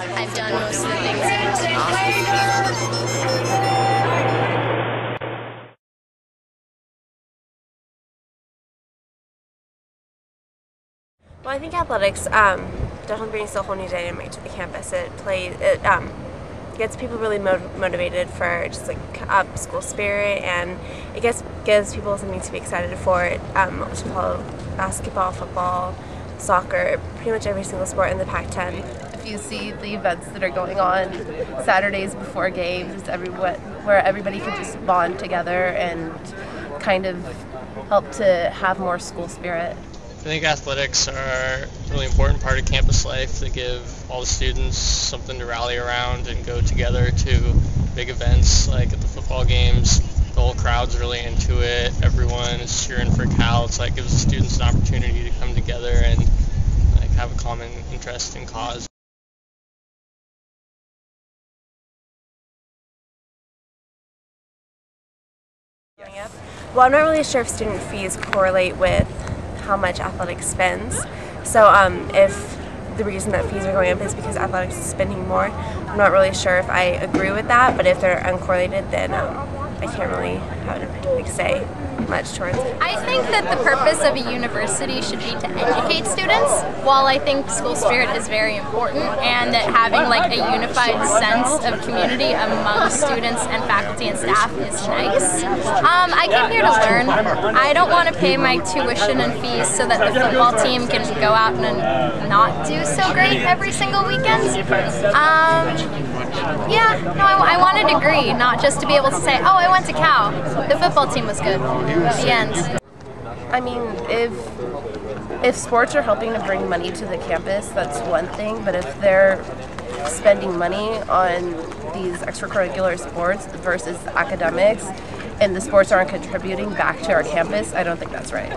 I've done most of the things that Well, I think athletics um, definitely brings a whole new dynamic to the campus. It plays, it um, gets people really mo- motivated for just like up school spirit, and it gets gives people something to be excited for. Um, to follow basketball, football, soccer, pretty much every single sport in the Pac-10. If you see the events that are going on Saturdays before games, everyone where everybody can just bond together and kind of help to have more school spirit. I think athletics are a really important part of campus life. They give all the students something to rally around and go together to big events like at the football games. The whole crowd's really into it. Everyone is cheering for Cal. It's like gives the students an opportunity to come together and like have a common interest and cause. Well, I'm not really sure if student fees correlate with how much athletics spends. So um, if the reason that fees are going up is because athletics is spending more, I'm not really sure if I agree with that. But if they're uncorrelated, then um, I can't really have like, say much towards it. I think that the purpose of a university should be to educate students. While I think school spirit is very important and that having like a unified sense of community among students and faculty and staff is nice. Um, I came here to learn. I don't want to pay my tuition and fees so that the football team can go out and not do so great every single weekend. Um, no, I, I want a degree, not just to be able to say, oh, I went to Cal. The football team was good. The end. I mean, if if sports are helping to bring money to the campus, that's one thing. But if they're spending money on these extracurricular sports versus academics, and the sports aren't contributing back to our campus, I don't think that's right.